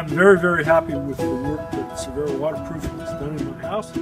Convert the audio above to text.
I'm very, very happy with the work that Severe Waterproofing has done in my house.